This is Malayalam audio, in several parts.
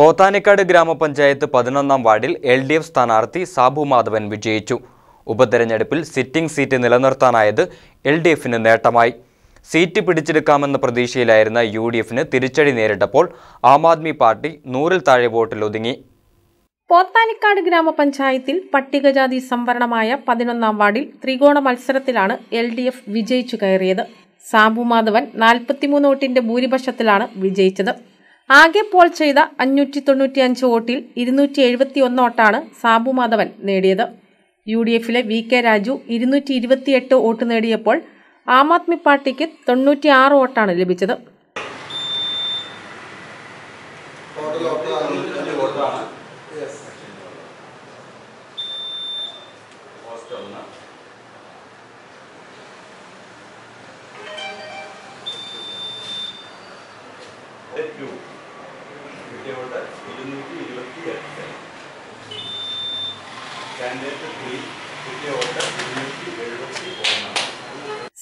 പോത്താനിക്കാട് ഗ്രാമപഞ്ചായത്ത് പതിനൊന്നാം വാർഡിൽ എൽ ഡി എഫ് സ്ഥാനാർത്ഥി സാബു മാധവൻ വിജയിച്ചു. ഉപതെരഞ്ഞെടുപ്പിൽ സിറ്റിംഗ് സീറ്റ് നിലനിർത്താനായത് എൽ ഡി എഫിന് നേട്ടമായി. സീറ്റ് പിടിച്ചെടുക്കാമെന്ന പ്രതീക്ഷയിലായിരുന്ന യു ഡി എഫിന് തിരിച്ചടി നേരിട്ടപ്പോൾ ആം ആദ്മി പാർട്ടി നൂറിൽ താഴെ വോട്ടിൽ ഒതുങ്ങി. പോത്താനിക്കാട് ഗ്രാമപഞ്ചായത്തിൽ പട്ടികജാതി സംവരണമായ പതിനൊന്നാം വാർഡിൽ ത്രികോണ മത്സരത്തിലാണ് എൽ ഡി എഫ് വിജയിച്ചു കയറിയത്. സാബു മാധവൻ നാൽപ്പത്തിമൂന്ന് വോട്ടിന്റെ ഭൂരിപക്ഷത്തിലാണ് വിജയിച്ചത്. ആകെ പോൾ ചെയ്ത അഞ്ഞൂറ്റി തൊണ്ണൂറ്റിയഞ്ച് വോട്ടിൽ ഇരുന്നൂറ്റി എഴുപത്തി ഒന്ന് വോട്ടാണ് സാബു മാധവൻ നേടിയത്. യു ഡി എഫിലെ വി കെ രാജു ഇരുന്നൂറ്റി ഇരുപത്തിയെട്ട് വോട്ട് നേടിയപ്പോൾ ആം ആദ്മി പാർട്ടിക്ക് തൊണ്ണൂറ്റിയാറ് വോട്ടാണ് ലഭിച്ചത്. ടു കിട്ടിയവോട്ട് ഇരുന്നൂറ്റി ഇരുപത്തി എട്ട്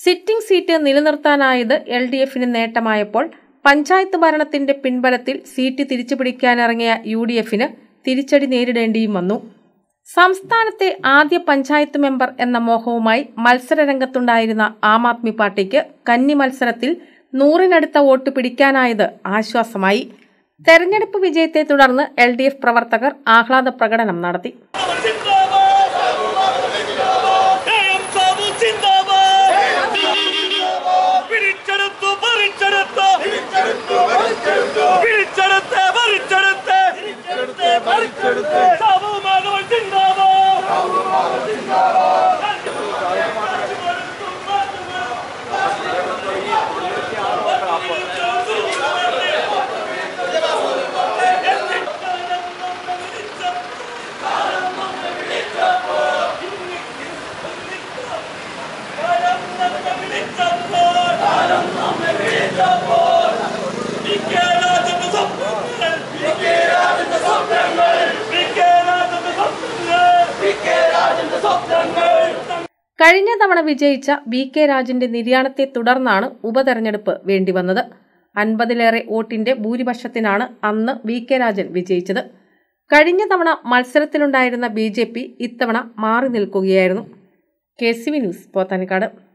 സിറ്റിംഗ് സീറ്റ് നിലനിർത്താനായത് എൽ ഡി എഫിന് നേട്ടമായപ്പോൾ പഞ്ചായത്ത് ഭരണത്തിന്റെ പിൻബലത്തിൽ സീറ്റ് തിരിച്ചുപിടിക്കാനിറങ്ങിയ യു ഡി എഫിന് തിരിച്ചടി നേരിടേണ്ടിയും വന്നു. സംസ്ഥാനത്തെ ആദ്യ പഞ്ചായത്ത് മെമ്പർ എന്ന മോഹവുമായി മത്സരരംഗത്തുണ്ടായിരുന്ന ആം ആദ്മി പാർട്ടിക്ക് കന്നി മത്സരത്തിൽ നൂറിനടുത്ത വോട്ട് പിടിക്കാനായത് ആശ്വാസമായി. തെരഞ്ഞെടുപ്പ് വിജയത്തെ തുടർന്ന് എൽ പ്രവർത്തകർ ആഹ്ലാദ പ്രകടനം നടത്തി. കഴിഞ്ഞ തവണ വിജയിച്ച വി കെ രാജന്റെ നിര്യാണത്തെ തുടർന്നാണ് ഉപതെരഞ്ഞെടുപ്പ് വേണ്ടിവന്നത്. അൻപതിലേറെ വോട്ടിന്റെ ഭൂരിപക്ഷത്തിനാണ് അന്ന് വി കെ രാജൻ വിജയിച്ചത്. കഴിഞ്ഞ തവണ മത്സരത്തിലുണ്ടായിരുന്ന ബി ജെ പി ഇത്തവണ മാറി നിൽക്കുകയായിരുന്നു. K C V news Pothanikkad.